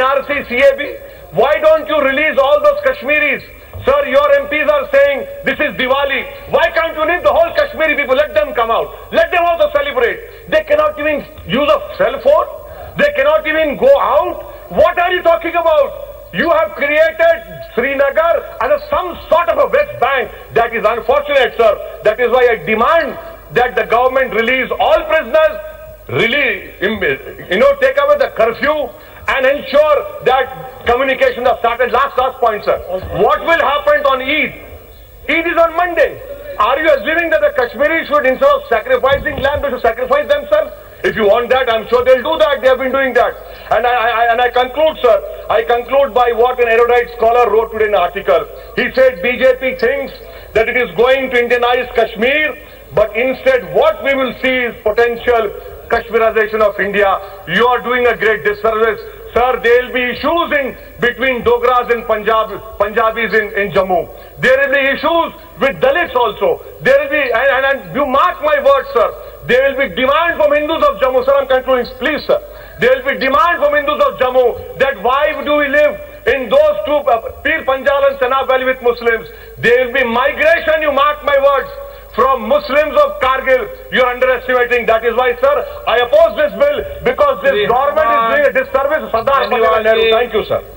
NRC, CAB? Why don't you release all those Kashmiris? Sir, your MPs are saying this is Diwali. Why can't you leave the whole Kashmiri people? Let them come out. Let them also celebrate. They cannot even use a cell phone. They cannot even go out. What are you talking about? You have created Srinagar as some sort of a West Bank. That is unfortunate, sir. That is why I demand that the government release all prisoners, release, you know, take away the curfew and ensure that communications are started. Last, last point, sir. What will happen on Eid? Eid is on Monday. Are you assuming that the Kashmiris should, instead of sacrificing lamb, they should sacrifice themselves? If you want that, I'm sure they'll do that. They have been doing that. And I, I, and I conclude, sir, I conclude by what an erudite scholar wrote today in an article. He said BJP thinks that it is going to Indianize Kashmir, but instead what we will see is potential Kashmirization of India. You are doing a great disservice. Sir, there will be issues in between Dogras and Punjab, Punjabis in, in Jammu. There will be issues with Dalits also. There will be, and, and, and you mark my words, sir, there will be demand from Hindus of Jammu. Sir, I'm concluding, please, sir. There will be demand from Hindus of Jammu that why do we live in those two, uh, Pir Panjal and Chenab Valley with Muslims? There will be migration, you mark my words from Muslims of Kargil. You are underestimating. That is why, sir, I oppose this bill because this government is doing a disservice to Sardar Patel and Nehru. Thank you, sir.